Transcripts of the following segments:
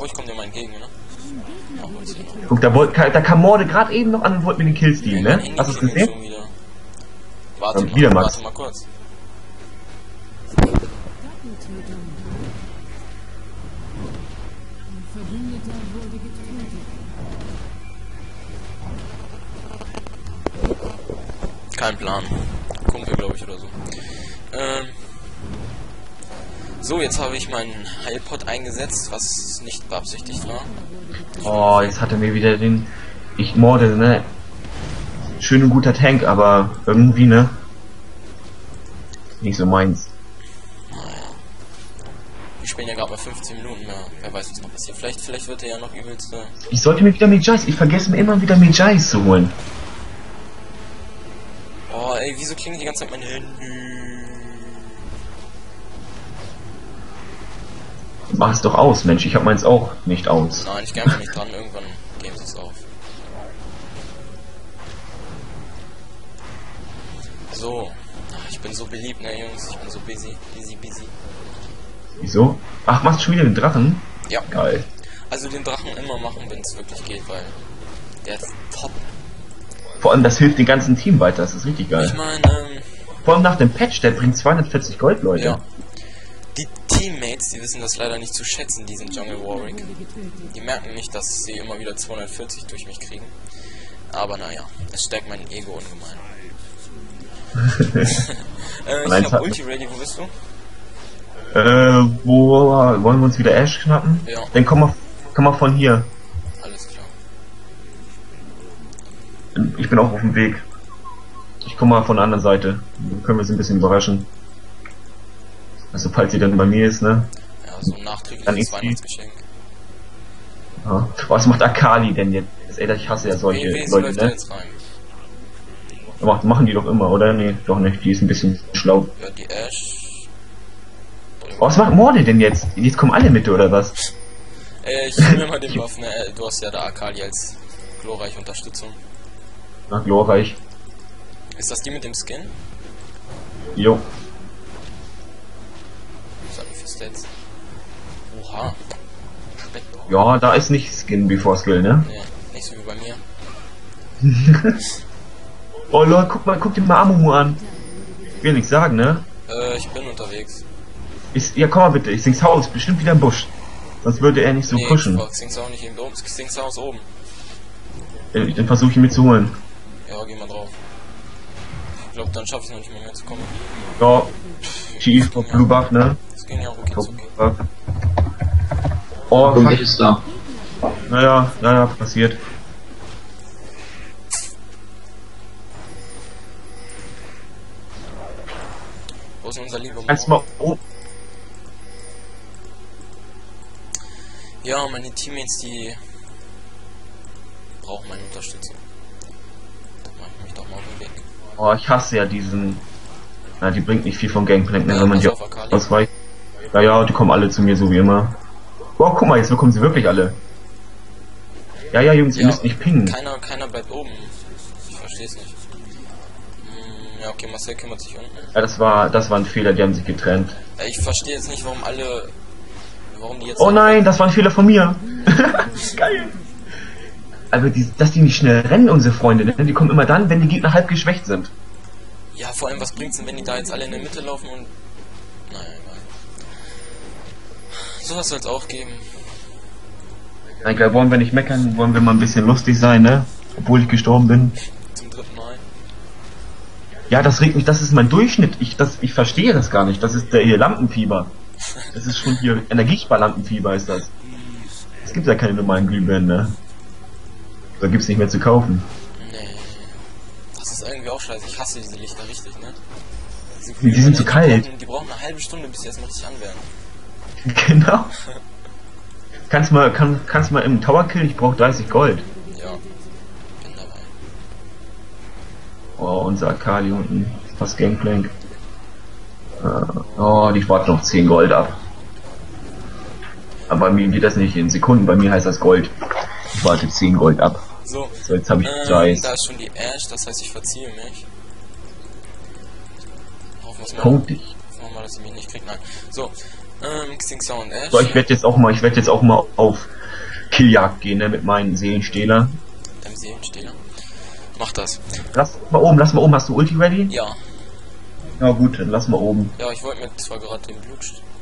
Oh, ich komme dir mal entgegen, ne? Ja. Guck, da, wollt, da kam Morde gerade eben noch an und wollte mir den Kill stealen, Mein ne? Hast du es gesehen? wieder. Warte Ähm, mal, wieder, Max. warte mal kurz. Kein Plan. Kumpel, glaube ich, oder so. Ähm. So, jetzt habe ich meinen Heilpot eingesetzt, was nicht beabsichtigt war. Oh, jetzt hat er mir wieder den... Ich morde, ne? Schön und guter Tank, aber irgendwie, ne? Nicht so meins. Wir spielen ja gerade mal 15 Minuten mehr. Wer weiß, was noch passiert. Vielleicht, vielleicht wird er ja noch übelst. Äh, Ich sollte mir wieder Mejais... Ich vergesse mir immer wieder Mejais zu holen. oh, ey, wieso klingelt die ganze Zeit mein Handy? Mach es doch aus, Mensch. Ich hab meins auch nicht aus. Nein, ich gehe einfach nicht dran. Irgendwann geben sie es auf. So. Ach, ich bin so beliebt, ne, Jungs. Ich bin so busy, busy, busy. Wieso? Ach, machst du schon wieder den Drachen? Ja. Geil. Also den Drachen immer machen, wenn es wirklich geht, weil der ist top. Vor allem, das hilft dem ganzen Team weiter. Das ist richtig Ich geil. meine, ähm, Vor allem nach dem Patch, der bringt 240 Gold, Leute. ja. Teammates, die wissen das leider nicht zu schätzen, diesen Jungle Warwick. Die merken nicht, dass sie immer wieder 240 durch mich kriegen. Aber naja, es stärkt mein Ego ungemein. äh, ich hab Ulti ready, wo bist du? Äh, wo wollen wir uns wieder Ash schnappen? Ja. Dann komm mal, komm mal von hier. Alles klar. Ich bin auch auf dem Weg. Ich komme mal von der anderen Seite. Dann können wir sie ein bisschen überraschen. Also falls sie dann bei mir ist, ne? Ja, so ein Dann nachträgliches Weihnachtsgeschenk. Ja. Was macht Akali denn jetzt? Ey, ich hasse ja solche wen Leute, ne? Macht, machen die doch immer, oder? Nee, doch nicht. Die ist ein bisschen schlau. Ja, die Ash. Oh, was macht Morde denn jetzt? Jetzt kommen alle mit, oder was? Äh, ich mir mal den Buff, ne? Äh, Du hast ja da Akali als glorreiche Unterstützung. Na, glorreich. Ist das die mit dem Skin? Jo. Für Stats? Oha. Speck. Ja, da ist nicht Skin before Skill, ne? Nee, nicht so wie bei mir. Oh lol, guck mal, guck dir mal Amumu an. Will nichts sagen, ne? Äh, ich bin unterwegs. Ich, ja, komm mal bitte, ich sing's Haus, bestimmt wieder im Busch. Sonst würde er nicht so nee, pushen. Xing's auch nicht eben oben. Xing's Haus oben. Äh, Dann versuche ich ihn mitzuholen. Ja, geh mal drauf. Ich glaube, dann schaff ich noch nicht mehr, mehr zu kommen. Ja, Chief, Blue Buff, ne? Das ging ja Oh, Und fuck. ich ist da. Naja, naja, passiert. Wo ist unser lieber Kannst Mo? mal, oh, Ja, meine Teammates, die brauchen meine Unterstützung. Da mach ich mich doch mal Weg. oh, ich hasse ja diesen, na, die bringt nicht viel vom Gangplank, ne, Ja, wenn man die ausweicht. Ja, ja, die kommen alle zu mir, so wie immer. Boah, guck mal, jetzt bekommen sie wirklich alle. Ja, ja, Jungs, ihr Ja, müsst nicht pingen. Keiner, keiner bleibt oben. Ich versteh's nicht. Hm, ja, okay, Marcel kümmert sich unten. Ja, das war, das war ein Fehler, die haben sich getrennt. Ich verstehe jetzt nicht, warum alle. Warum die jetzt. Oh nein, das war ein Fehler von mir. Geil. Aber die, dass die nicht schnell rennen, unsere Freunde, ne? die kommen immer dann, wenn die Gegner halb geschwächt sind. Ja, vor allem, was bringt's denn, wenn die da jetzt alle in der Mitte laufen und. Naja, Sowas soll's auch geben. Egal, wollen wir nicht meckern, wollen wir mal ein bisschen lustig sein, ne? Obwohl ich gestorben bin. Zum dritten Mal. Ja, das regt mich, das ist mein Durchschnitt. Ich, das, ich verstehe das gar nicht. Das ist der hier Lampenfieber. Das ist schon hier Energiesparlampenfieber ist das. Es gibt ja keine normalen Glühbirnen, ne? Da gibt's nicht mehr zu kaufen. Nee. Das ist irgendwie auch scheiße. Ich hasse diese Lichter richtig, ne? Diese Die sind zu kalt. Die brauchen, eine halbe Stunde, bis sie erstmal richtig anwerden. genau. Kannst mal, kann, kannst mal im Tower killen, ich brauche 30 Gold. Ja. Bin dabei. Oh, unser Akali unten. Fast Gangplank. Äh, oh, die warten noch 10 Gold ab. Aber bei mir geht das nicht in Sekunden, bei mir heißt das Gold. Ich warte 10 Gold ab. So. So, jetzt habe ich Ähm, Scheiß. da ist schon die Ash, das heißt, ich verziehe mich. Hoffen wir's mal. Punkt dich. Hoffen wir mal, dass sie mich nicht kriegt. Nein. So. Ähm, Xing Sound Ash. So, ich werde jetzt auch mal, ich werde jetzt auch mal auf Killjagd gehen, ne, mit meinen Seelenstähler. Deinem Seelenstehler. Mach das. Lass mal oben, lass mal oben. Hast du Ulti ready? Ja. Ja gut, dann lass mal oben. Ja, ich wollte mir zwar gerade den Blut...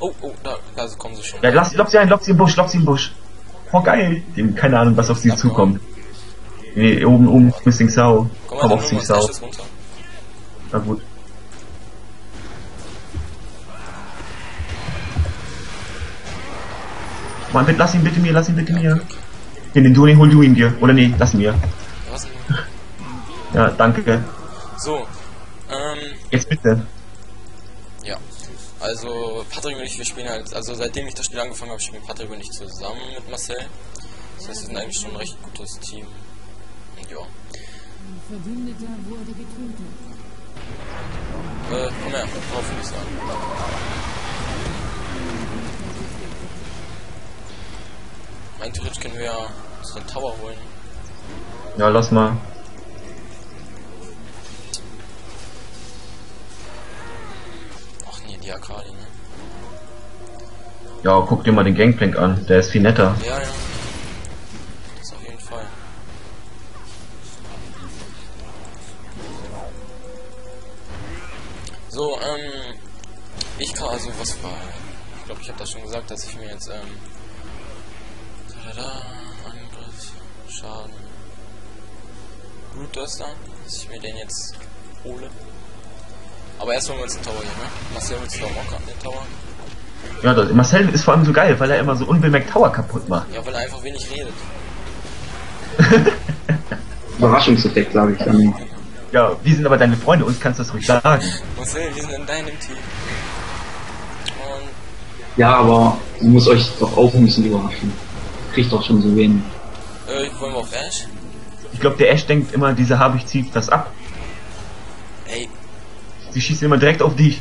Oh, oh, da, da kommen sie schon. Ja, lass, lock sie ein, lock sie im Busch, lock sie im Busch. Oh geil. Dem, keine Ahnung, was auf sie zukommt. Nee, oben, oben, Missing Sau. Komm Komm mal, auf mal Sau. Na gut. Mann, bitte, lass ihn bitte mir, lass ihn bitte mir. Den, den Toni, hol du ihn dir. Oder nee, lass mir. Ja, danke. So, ähm, Jetzt bitte. ja. Also, Patrick und ich, wir spielen halt, also seitdem ich das Spiel angefangen habe, spielen Patrick und ich zusammen mit Marcel. Das heißt, wir sind eigentlich schon ein recht gutes Team. Und ja. Verbündeter wurde getötet. Äh, komm her, drauf würde ich sagen. Rein theoretisch können wir ja uns den Tower holen. Ja, lass mal. Ach nee, die Akali, ne? Ja, guck dir mal den Gangplank an. Der ist viel netter. Ja, ja. Das auf jeden Fall. So, ähm, ich kann also was war. Ich glaube, ich habe das schon gesagt, dass ich mir jetzt ähm, da, da, da, Angriff, Schaden, Blutdurster, dass ich mir den jetzt hole. Aber erst holen wir uns den Tower hier, ne? Marcel willst du auch gerade den Tower? Ja, das, Marcel ist vor allem so geil, weil er immer so unbemerkt Tower kaputt macht. Ja, weil er einfach wenig redet. Überraschungseffekt, sage ich dann. Ja, wir sind aber deine Freunde, uns kannst du das ruhig sagen. Marcel, wir sind in deinem Team. Und Ja, aber man muss euch doch auch ein bisschen überraschen. Kriegt doch schon so wenig. Äh, wollen wir auf Ash? Ich glaube, der Ash denkt immer, diese habe ich zieht das ab. Ey, Sie schießt immer direkt auf dich.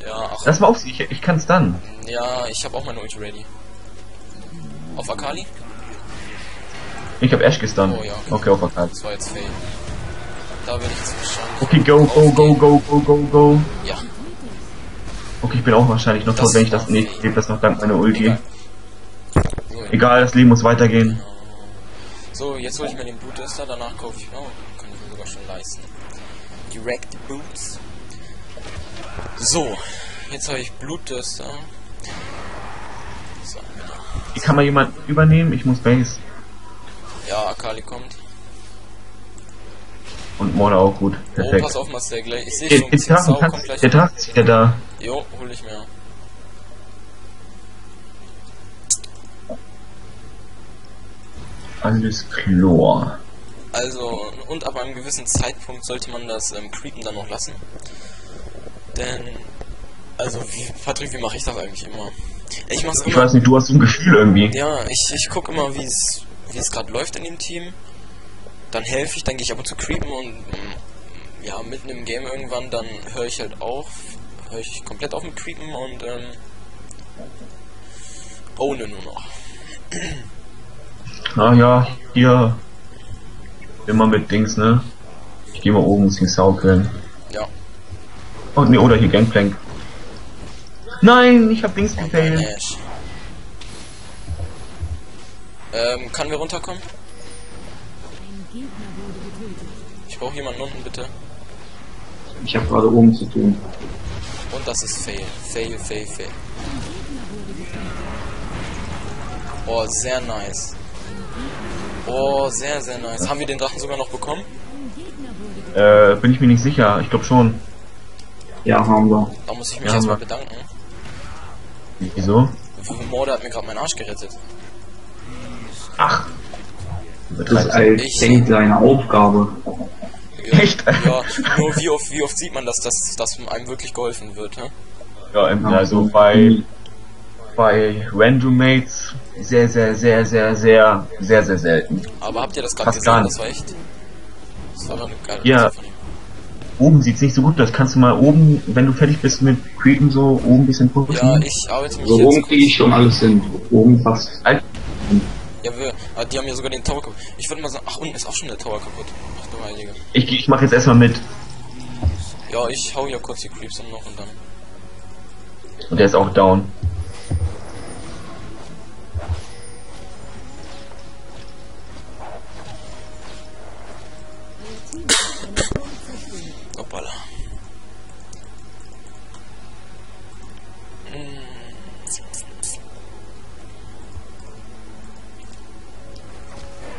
ja, ach, Lass mal auf sie, ich, ich kann's dann. ja, ich habe auch meine Ulti ready. Auf Akali? Ich habe Ash gestunt. Oh, ja, okay. Okay, auf Akal. Das war jetzt fail. Da bin ich jetzt wahrscheinlich. Okay, go, go, go, go, go, go, go. Ja, Okay, ich bin auch wahrscheinlich noch Das tot, wenn ich das nicht. Ich gebe das noch dank meiner Ulti. Egal. Egal, das Leben muss weitergehen. so, jetzt hole ich mir den Blutdurster, danach kaufe ich. Oh, kann ich mir sogar schon leisten. Direct Boots. So, jetzt habe ich Blutdurster. So, genau. Kann man jemand übernehmen? Ich muss Base. Ja, Akali kommt. Und Morde auch gut. Oh, Perfekt. pass auf, Marcel, gleich. Ich sehe schon, der, der Drachen ist wieder da. Jo, hol ich mir. Alles klar. Also, und ab einem gewissen Zeitpunkt sollte man das ähm, Creepen dann noch lassen. Denn, also, wie, Patrick, wie mache ich das eigentlich immer? Ich mach's Ich immer. weiß nicht, du hast so ein Gefühl irgendwie. Ja, ich, ich guck immer, wie es wie es gerade läuft in dem Team. Dann helfe ich, dann gehe ich ab und zu creepen und mm, ja, mitten im Game irgendwann, dann höre ich halt auf, höre ich komplett auf mit creepen und ähm, ohne nur noch. Ah ja, hier. Immer mit Dings, ne? Ich gehe mal oben ins Sau killen. Ja, Oh ne, oder hier Gangplank. Nein, ich hab Dings und gefailt. Ähm, kann wir runterkommen? Ich brauche jemanden unten, bitte. Ich habe gerade oben zu tun. Und das ist Fail. Fail, Fail, Fail. Oh, sehr nice. Oh, sehr, sehr nice. Haben wir den Drachen sogar noch bekommen? Äh, bin ich mir nicht sicher. Ich glaube schon. Ja, haben wir. Da muss ich mich Ja, erstmal bedanken. Wieso? Morde hat mir gerade meinen Arsch gerettet. Ach. Das ist Übertreibst. als Ich- denkt seine Aufgabe. Ja, Echt? Ja, nur wie oft, wie oft sieht man, dass, das, dass einem wirklich geholfen wird, hä? Ja, also bei, bei Random Mates sehr, sehr, sehr, sehr, sehr, sehr, sehr selten. Aber habt ihr das gerade Fast gar gesehen? nicht. Das war echt. Das war eine geile Ja. Aktion von ihm. Oben sieht's nicht so gut aus. Kannst du mal oben, wenn du fertig bist mit Creepen so, oben ein bisschen pushen? Ja, ich arbeite mich So jetzt. oben kriege ich schon alles hin. Oben fast. Ja, wir, ah, die haben ja sogar den Tower kaputt. Ich würde mal sagen, ach, unten ist auch schon der Tower kaputt. Ach du Heilige. ich, ich mach jetzt erstmal mit. Ja, ich hau ja kurz die Creeps um noch und dann. Und der ist auch down.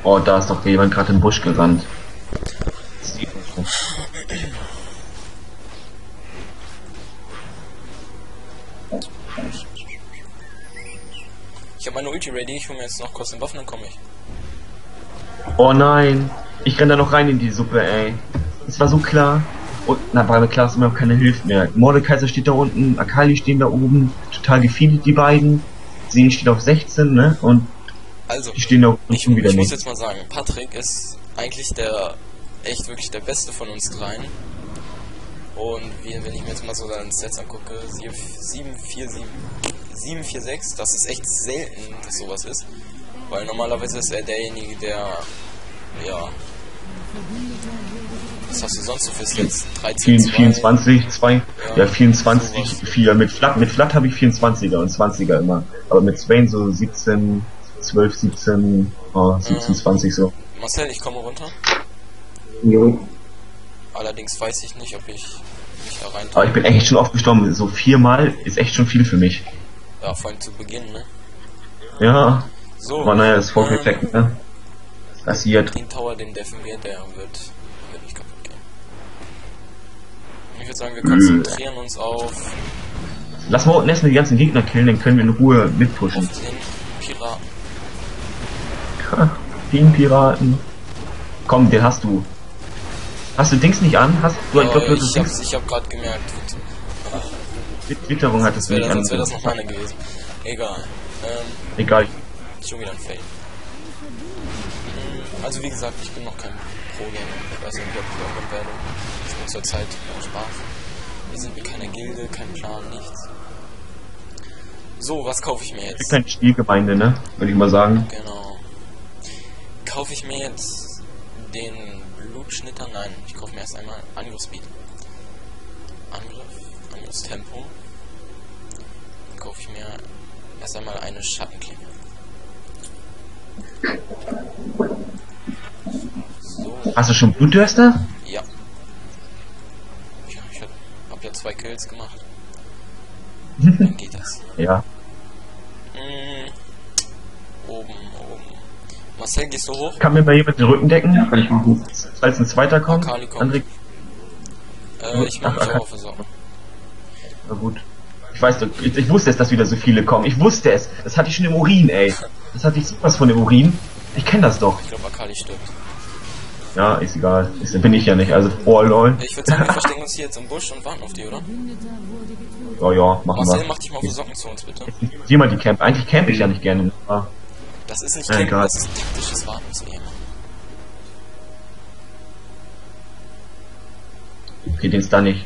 Oh, da ist doch jemand gerade im Busch gerannt. Ich habe meine Ulti ready, ich hole mir jetzt noch kurz den Waffen, dann komme ich. Oh nein, ich renn da noch rein in die Suppe, ey. Es war so klar. Und, na, bei mir klar ist immer noch keine Hilfe mehr. Mordekaiser steht da unten, Akali stehen da oben, total gefeedet, die beiden. Sie steht auf 16, ne? Und Also, die stehen da ich, wieder ich muss jetzt mal sagen, Patrick ist eigentlich der, echt wirklich der Beste von uns dreien. Und wie, wenn ich mir jetzt mal so seine Sets angucke, 747, 746, das ist echt selten, dass sowas ist. Weil normalerweise ist er derjenige, der, ja, was hast du sonst so für Sets? 13, 2, 24, 2, Ja, ja, 24, sowas. 4. Mit Flat, mit Flat habe ich 24er und 20er immer. Aber mit Swain so 17, 12, 17, oh, 17, Ja. 20 so. Marcel, ich komme runter. Jo. Allerdings weiß ich nicht, ob ich mich da rein Aber ich bin echt schon oft gestorben. So viermal ist echt schon viel für mich. Ja, vor allem zu Beginn, ne? Ja, So. aber naja, das ähm, Voreffekt, ne? Passiert. Den Tower, den deffen wir, der wird, wird nicht kaputt gehen. Ich würde sagen, wir konzentrieren uns auf, Lass mal unten erstmal die ganzen Gegner killen, dann können wir in Ruhe auf mitpushen. den Piraten. Den Piraten. Komm, den hast du. Hast du Dings nicht an? Hast du, ich glaube, du hast ich Dings. ich hab grad gemerkt, Wit- Witterung hattest du nicht an. sonst das noch meine gewesen. Egal. Ähm, Egal. schon wieder ein Fail. Mm, Also wie gesagt, ich bin noch kein Pro-Gamer. Ich weiß nicht, ob ich irgendwann werde. Ich bin zurzeit Spaß. Wir sind mit keiner Gilde, kein Plan, nichts. So, was kaufe ich mir jetzt? keine Spielgemeinde, ne? Würde ich mal sagen. Genau. Kaufe ich mir jetzt den Blutschnitter? Nein, ich kaufe mir erst einmal Angriffspeed. Angriff, Angriffstempo. Dann kaufe ich mir erst einmal eine Schattenklinge. So, Hast du schon Blutdörster? ja. Ich, ich hab, hab ja zwei Kills gemacht. Dann geht das. Ja. Mm, oben, oben. Marcel, gehst du hoch? Kann mir mal jemand den Rücken decken? Ja, kann ich machen. Falls ein zweiter kommt? Akali kommt. André, Äh, ich mach mich auch auf versorgen. na gut. Ich weiß doch, ich, ich wusste es, dass wieder so viele kommen. Ich wusste es. Das hatte ich schon im Urin, ey. Das hatte ich sowas von dem Urin. Ich kenne das doch. Ich glaube, Akali stirbt. Ja, ist egal. Ist, bin ich ja nicht. Also, oh lol. Ich würde sagen, wir verstecken uns hier jetzt im Busch und warten auf die, oder? Ja, ja, machen Marcel, wir. mach dich mal auf die Socken zu uns, bitte. Sieh mal die Camp. Eigentlich camp ich ja nicht gerne. Ah, Das ist nicht egal. das ist taktisches Warten zu ihr. okay, den ist da nicht.